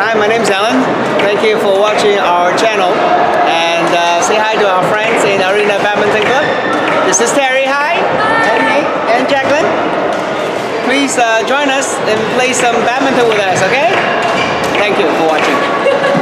Hi, my name is Alan. Thank you for watching our channel and uh, say hi to our friends in Arena Badminton Club. This is Terry. Hi. And Nick and Jacqueline. Please uh, join us and play some badminton with us, okay? Thank you for watching.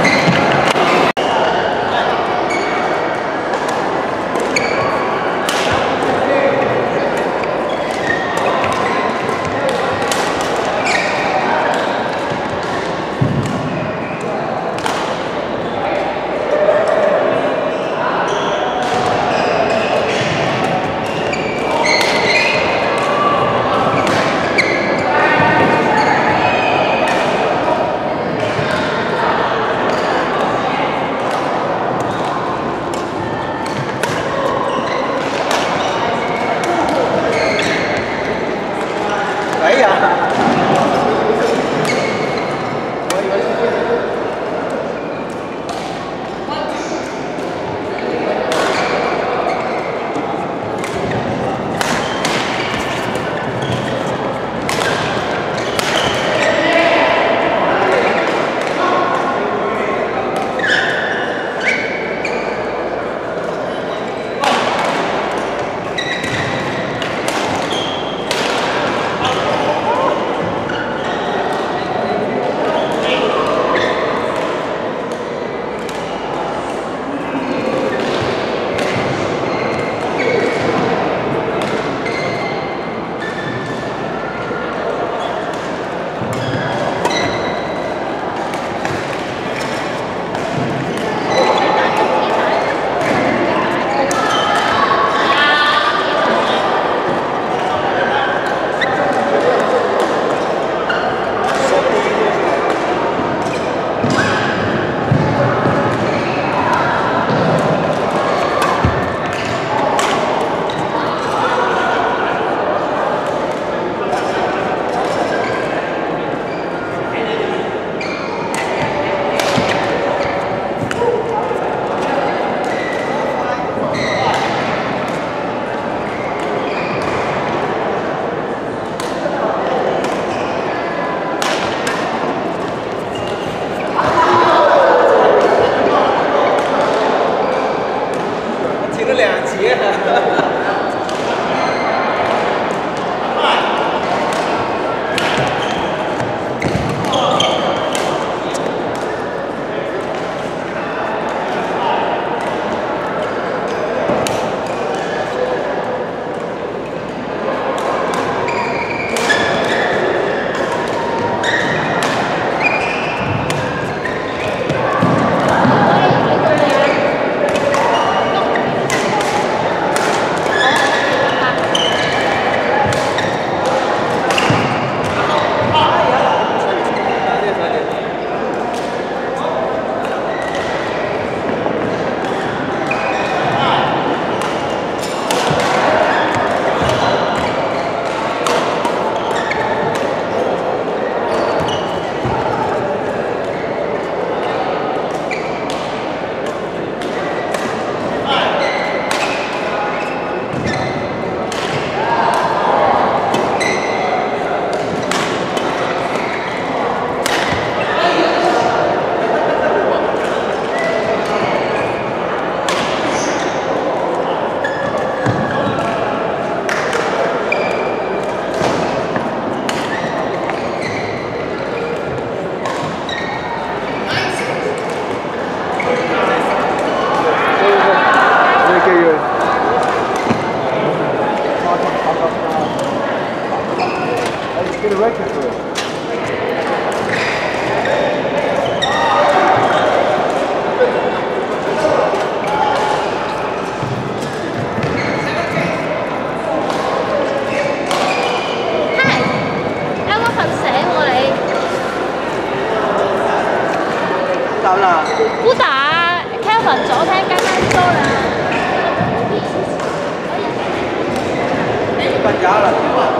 cara.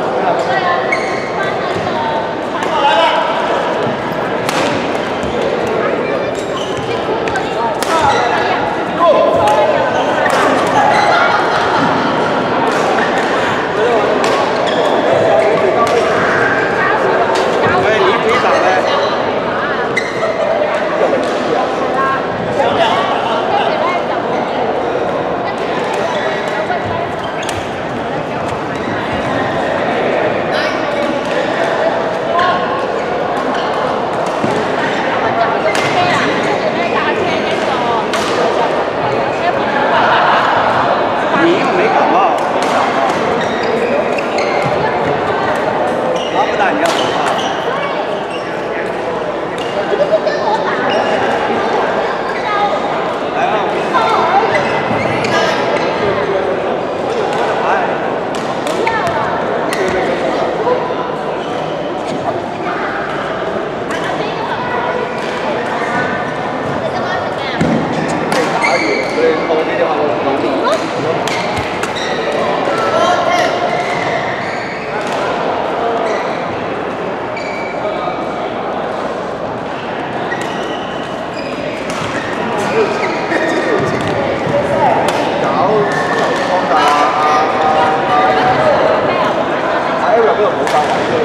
就冇收費。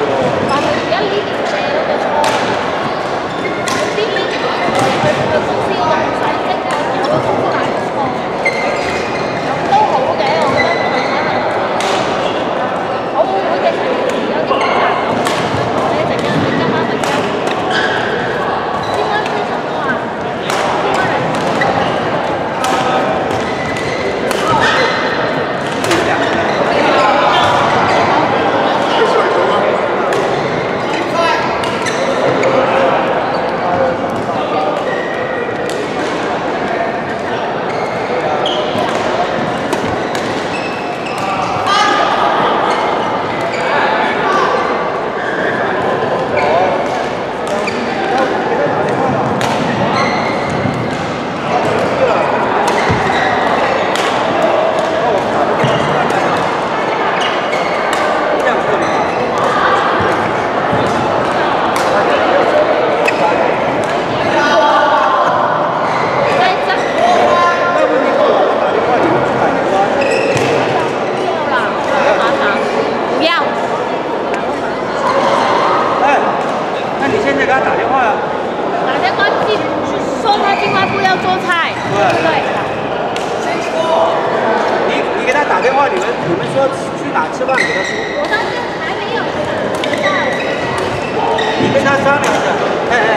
跟他商量一下。哎哎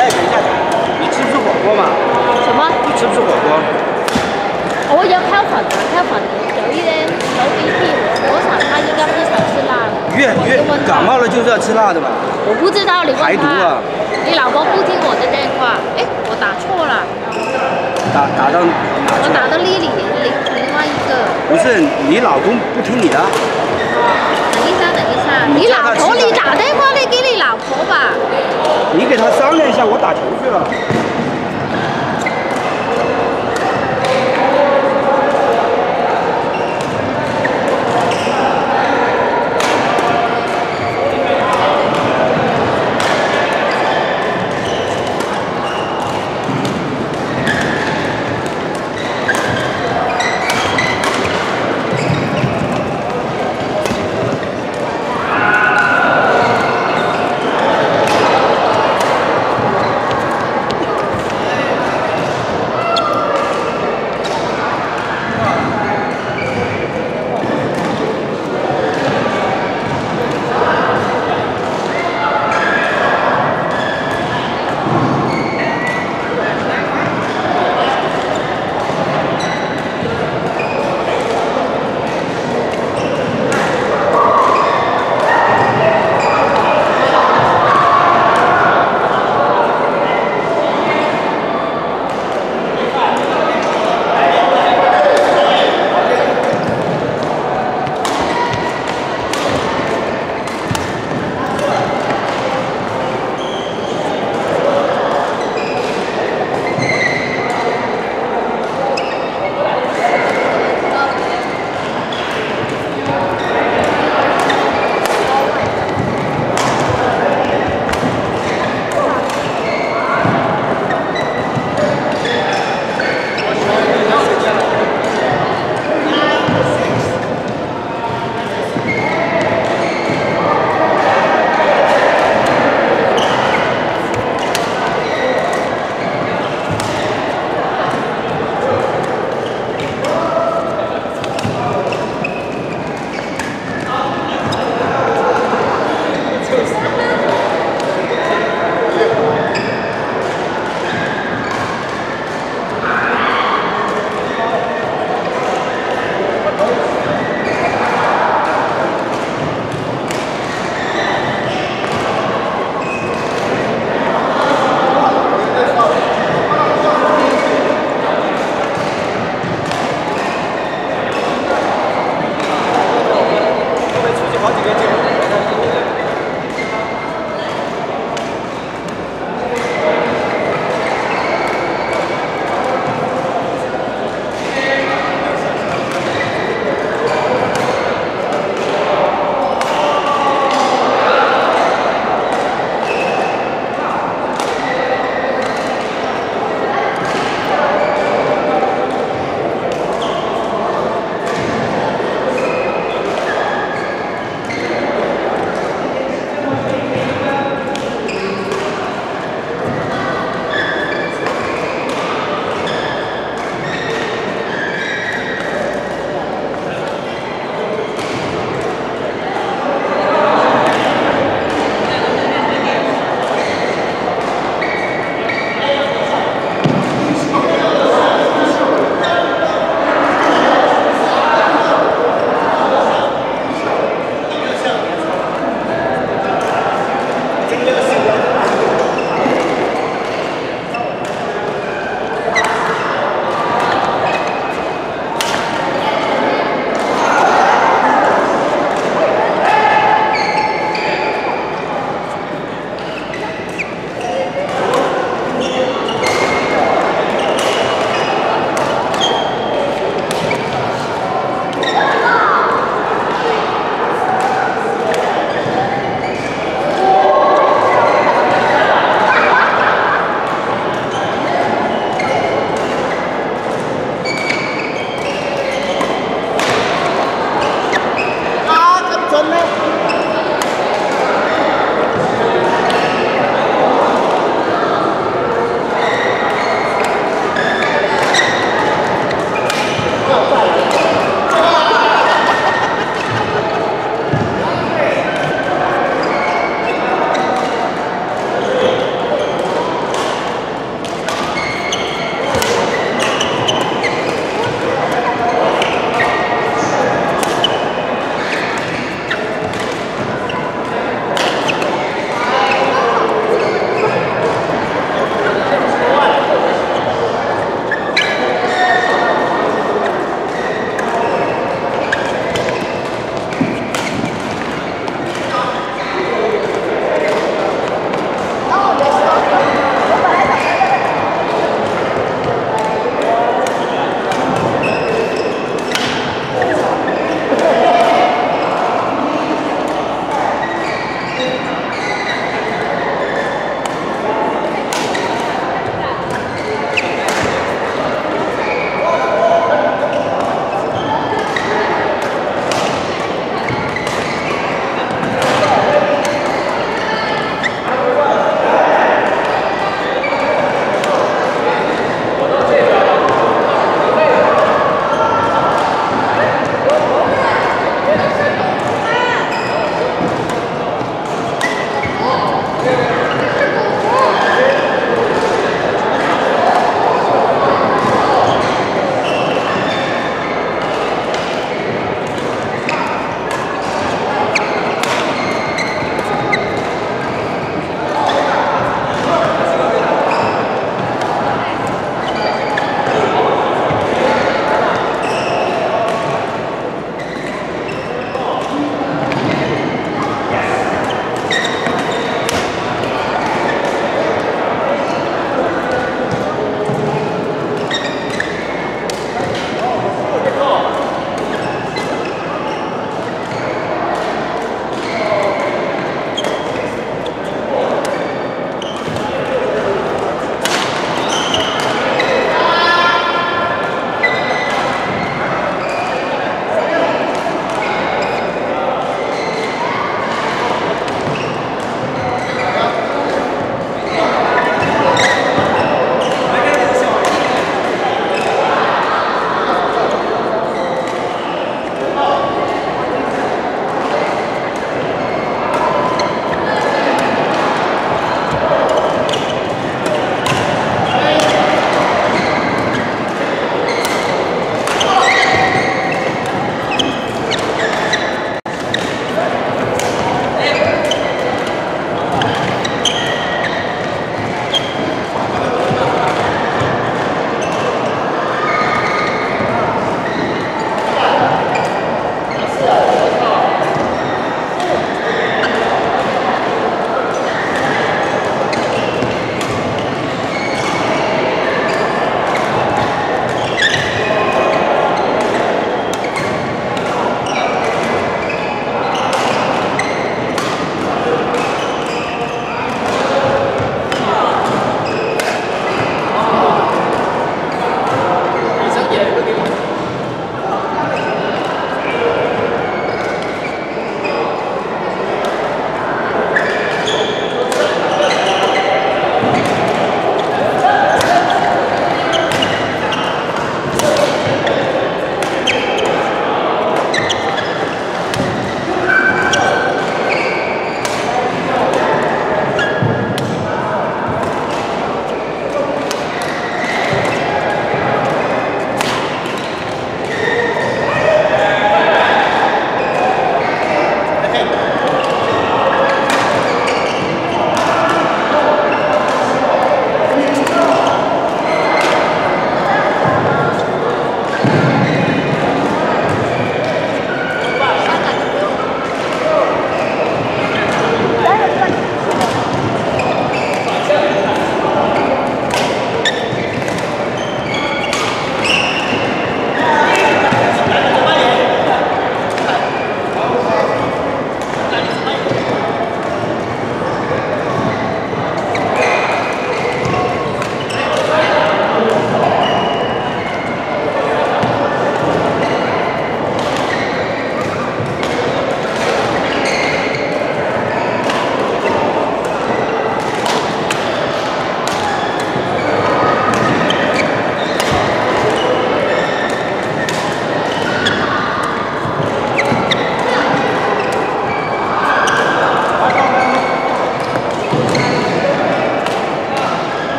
哎，等一下，你吃不吃火锅嘛？什么？你吃不吃火锅？我有挑粉的，挑粉有一点流鼻涕，我想他应该不想吃辣的。越越感冒了就是要吃辣的吧？我不知道，你问排毒他。啊你老婆不听我的电话，哎，我打错了，打打到？我打到丽丽另另外一个。不是你老公不听你的，等一下，等一下，你你老婆，你打电话你给你老婆吧。你给他商量一下，我打球去了。